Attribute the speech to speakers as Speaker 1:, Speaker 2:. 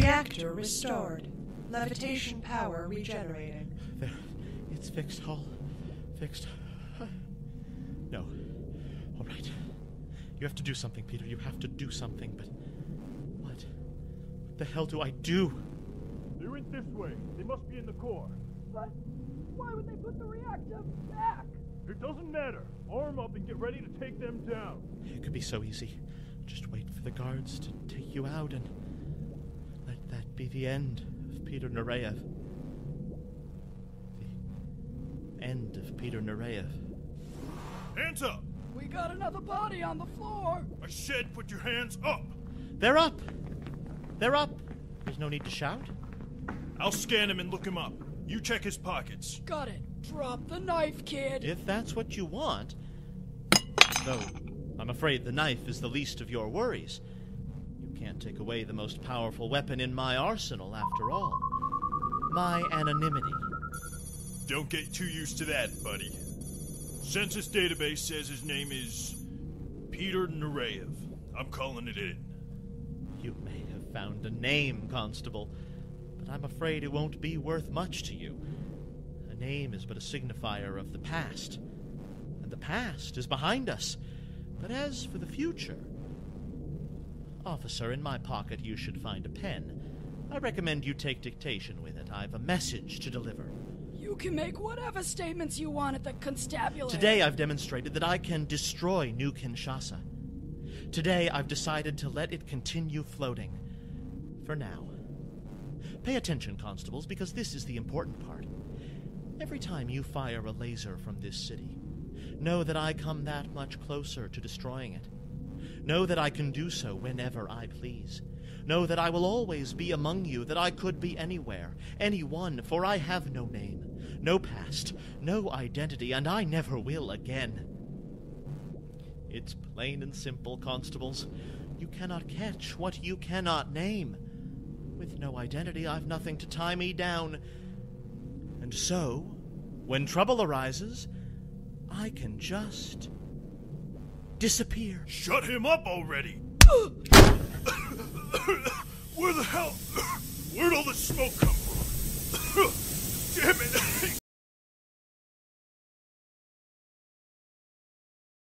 Speaker 1: Reactor restored. Levitation power regenerating.
Speaker 2: There. It's fixed, Hall. Fixed. No. All right. You have to do something, Peter. You have to do something, but. What? What the hell do I do?
Speaker 3: They went this way. They must be in the core.
Speaker 4: But why would they put the reactor back?
Speaker 3: It doesn't matter. Arm up and get ready to take them down.
Speaker 2: It could be so easy. Just wait for the guards to take you out and. Let that be the end of Peter Nureyev. The end of Peter Nureyev.
Speaker 3: Hands up!
Speaker 4: We got another body on the floor.
Speaker 3: I said put your hands up!
Speaker 2: They're up! They're up! There's no need to shout.
Speaker 3: I'll scan him and look him up. You check his pockets.
Speaker 4: Got it. Drop the knife, kid.
Speaker 2: If that's what you want. Though, I'm afraid the knife is the least of your worries. Can't take away the most powerful weapon in my arsenal, after all. My anonymity.
Speaker 3: Don't get too used to that, buddy. Census database says his name is Peter Nureyev. I'm calling it in.
Speaker 2: You may have found a name, Constable, but I'm afraid it won't be worth much to you. A name is but a signifier of the past, and the past is behind us. But as for the future. Officer, in my pocket you should find a pen. I recommend you take dictation with it. I've a message to deliver.
Speaker 4: You can make whatever statements you want at the constabulary.
Speaker 2: Today I've demonstrated that I can destroy New Kinshasa. Today I've decided to let it continue floating. For now. Pay attention, constables, because this is the important part. Every time you fire a laser from this city, know that I come that much closer to destroying it. Know that I can do so whenever I please. Know that I will always be among you, that I could be anywhere, anyone, for I have no name, no past, no identity, and I never will again. It's plain and simple, constables. You cannot catch what you cannot name. With no identity, I've nothing to tie me down. And so, when trouble arises, I can just disappear.
Speaker 3: Shut him up already! Where the hell? Where'd all the smoke come